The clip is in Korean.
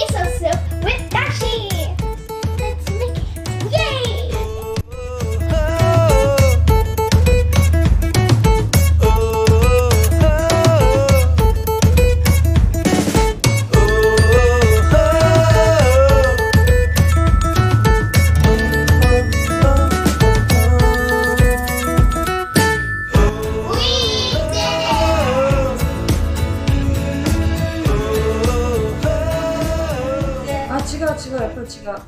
please subscribe. 지가 지가 애플 지가.